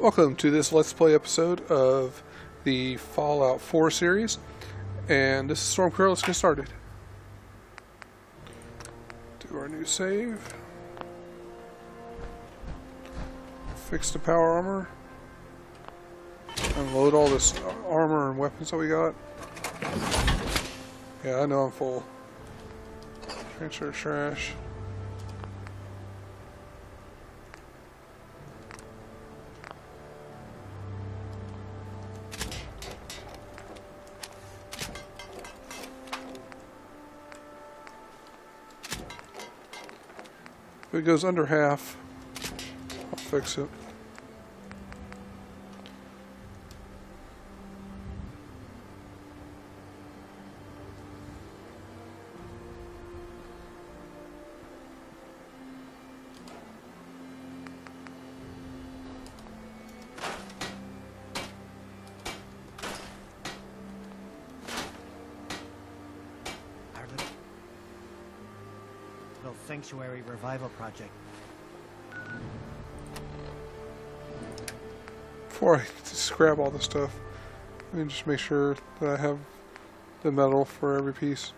Welcome to this Let's Play episode of the Fallout 4 series. And this is Storm Crow. Let's get started. Do our new save. Fix the power armor. Unload all this armor and weapons that we got. Yeah, I know I'm full. Transfer trash. It goes under half, I'll fix it. Sanctuary revival project. Before I just grab all the stuff, let me just make sure that I have the metal for every piece.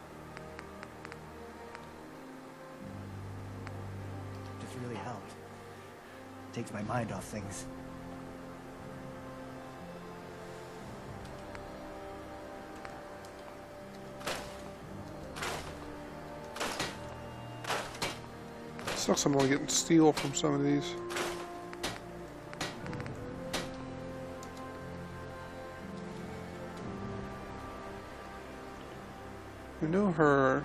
Just really helped. Takes my mind off things. Sucks I'm only getting steel from some of these. We know her.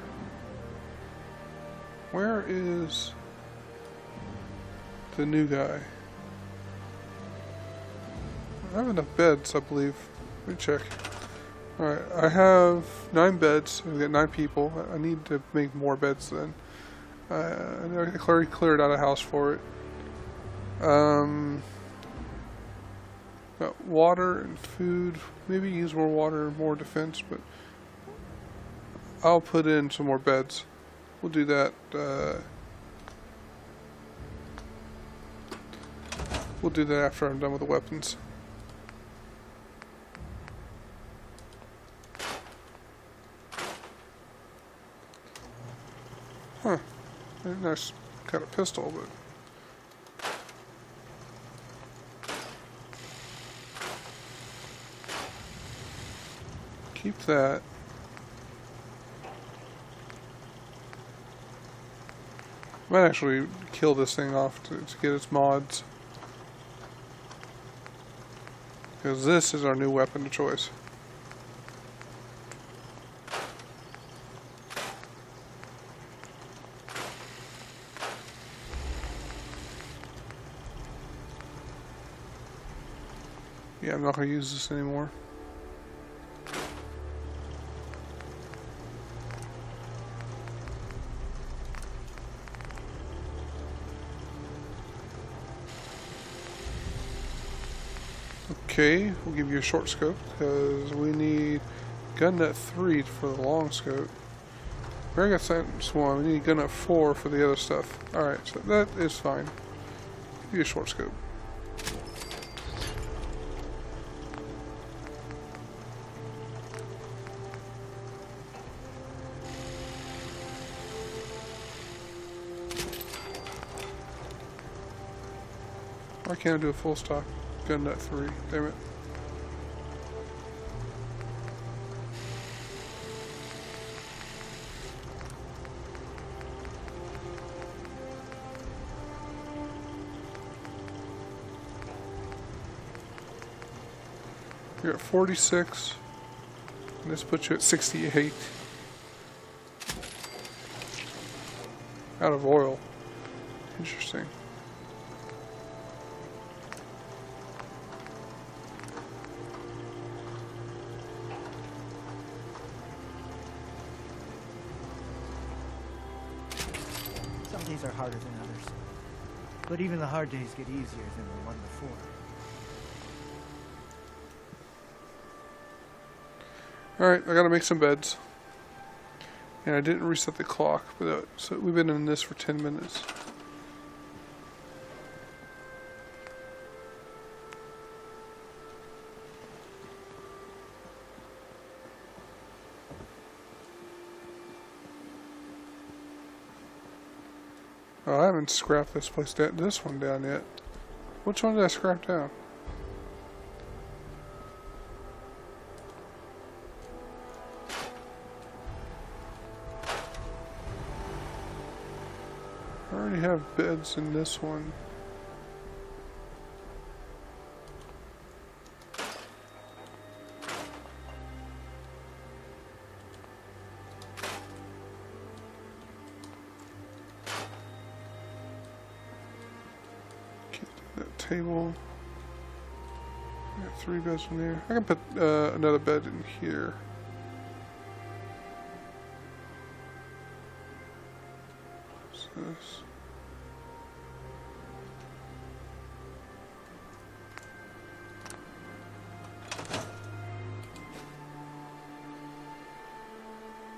Where is the new guy? I have enough beds, I believe. Let me check. Alright, I have nine beds. We've got nine people. I I need to make more beds then. Uh, I cleared, cleared out a house for it. Um, got water and food. Maybe use more water and more defense, but I'll put in some more beds. We'll do that. Uh, we'll do that after I'm done with the weapons. Nice kind of pistol, but. Keep that. Might actually kill this thing off to, to get its mods. Because this is our new weapon of choice. Yeah, I'm not going to use this anymore. Okay, we'll give you a short scope because we need gun nut 3 for the long scope. Already got sentence 1, we need gun nut 4 for the other stuff. Alright, so that is fine. Give you a short scope. Why can't I do a full stock gun nut 3? Damn it. You're at 46. And this puts you at 68. Out of oil. Interesting. Days are harder than others. But even the hard days get easier than the one before. Alright, I gotta make some beds. And I didn't reset the clock, but uh, so we've been in this for 10 minutes. Oh, I haven't scrapped this place down, this one down yet. Which one did I scrap down? I already have beds in this one. Table. I got three beds in there. I can put uh, another bed in here. What's this?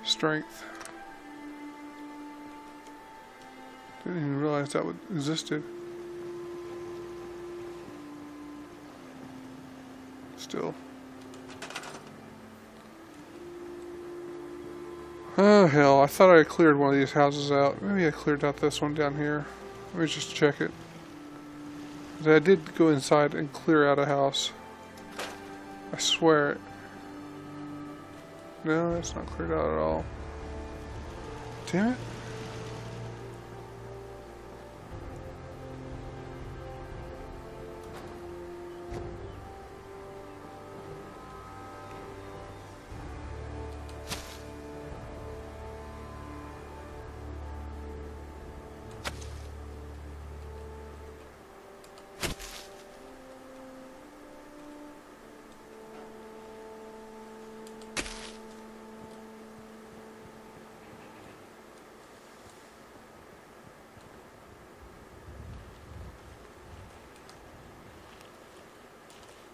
Strength. Didn't even realize that existed. Still. Oh hell, I thought I cleared one of these houses out. Maybe I cleared out this one down here. Let me just check it. I did go inside and clear out a house. I swear it. No, it's not cleared out at all. Damn it.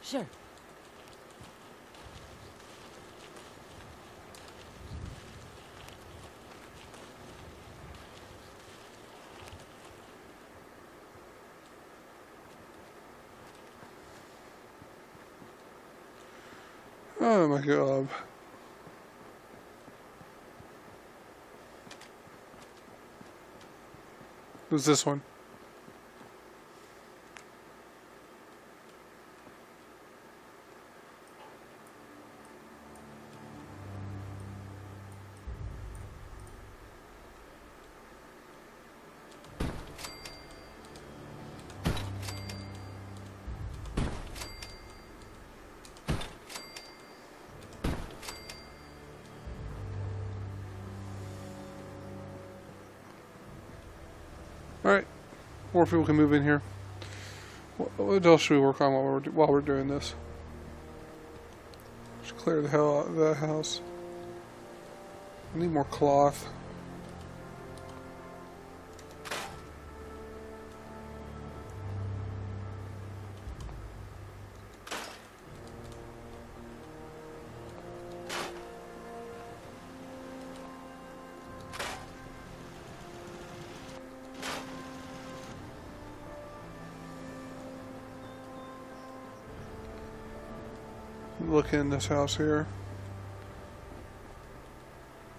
Sure. Oh my god. Who's this one? Alright. More people can move in here. What, else should we work on while we're, while we're doing this? Just clear the hell out of that house. I need more cloth. Look in this house here.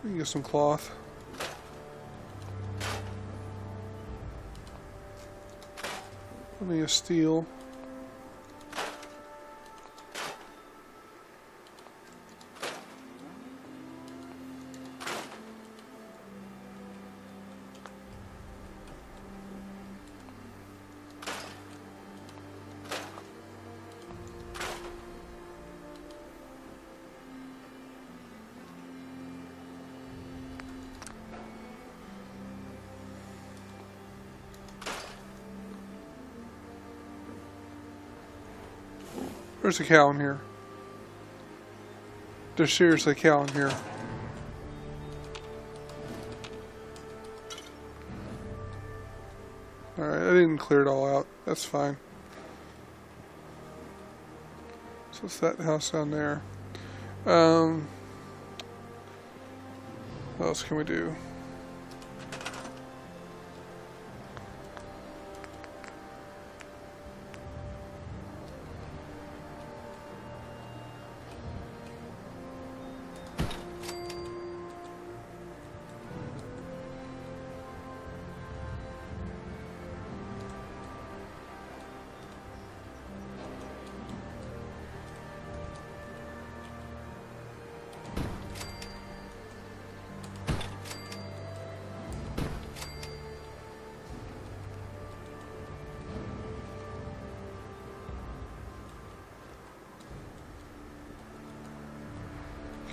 We can get some cloth. Me a steel. There's a cow in here. There's seriously a cow in here. Alright, I didn't clear it all out. That's fine. So it's that house down there. Um, what else can we do?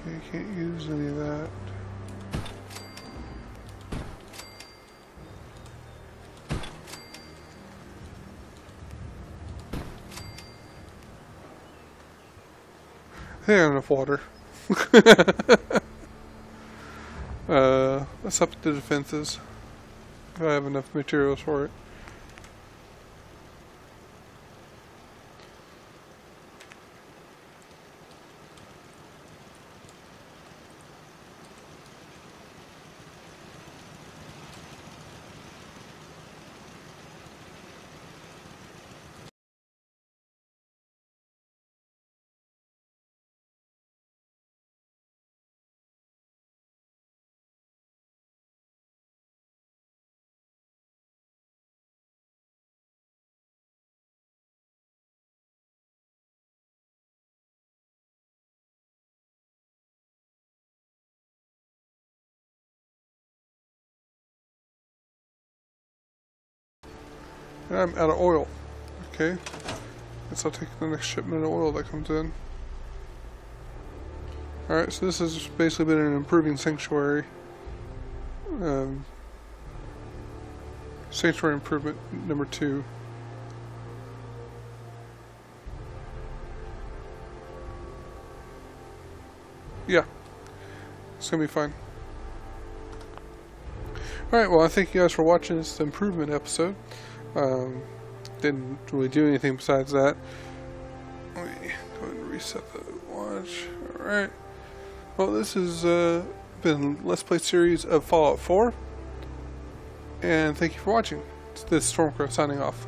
Okay, can't use any of that. I think I have enough water. uh, let's up the defenses. I have enough materials for it. And I'm out of oil. Okay. Guess I'll take the next shipment of oil that comes in. Alright, so this has basically been an improving sanctuary. Um, sanctuary improvement number two. Yeah. It's gonna be fine. Alright, well I thank you guys for watching this improvement episode. Um, didn't really do anything besides that. Let me go ahead and reset the watch. Alright. Well, this has uh, been Let's Play series of Fallout 4. And thank you for watching. This is Stormcrow signing off.